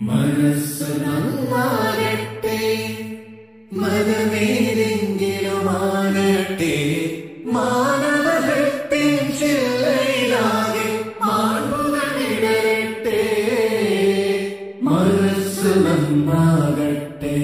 മനസ്സു നന്നാകട്ടെ മനമേതെങ്കിലും ആകട്ടെ മാനവഹൃത്തിൻ ചില്ലയിലാകെ നന്നാകട്ടെ.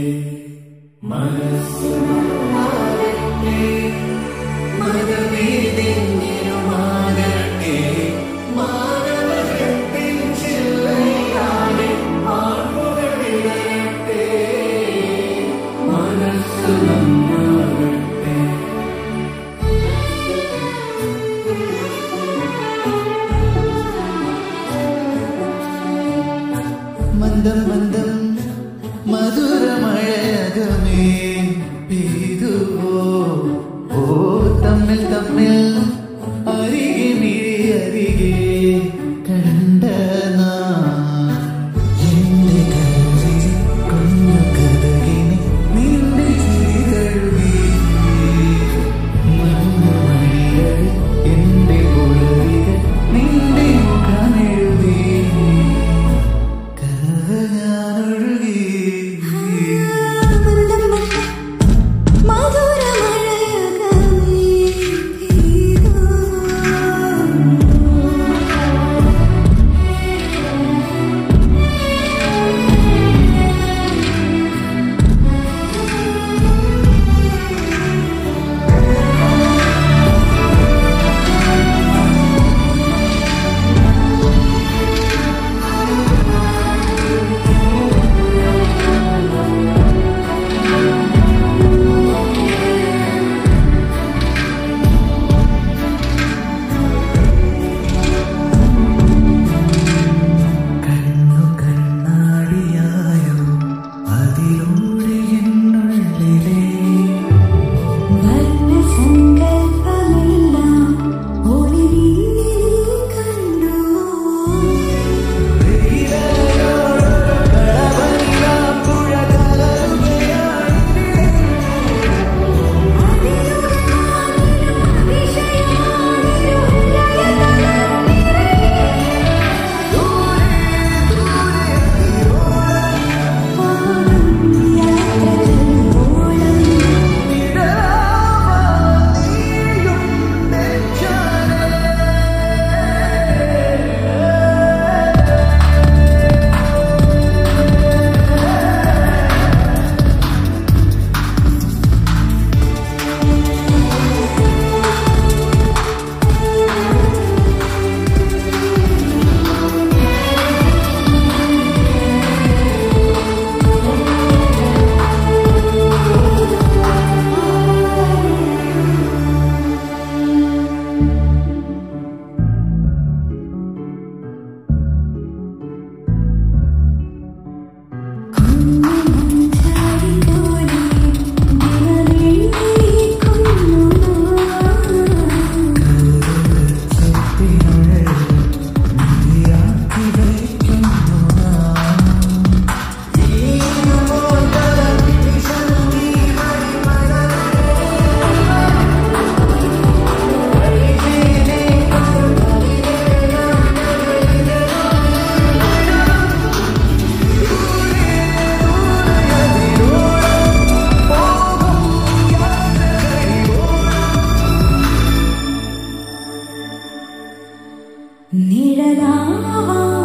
ः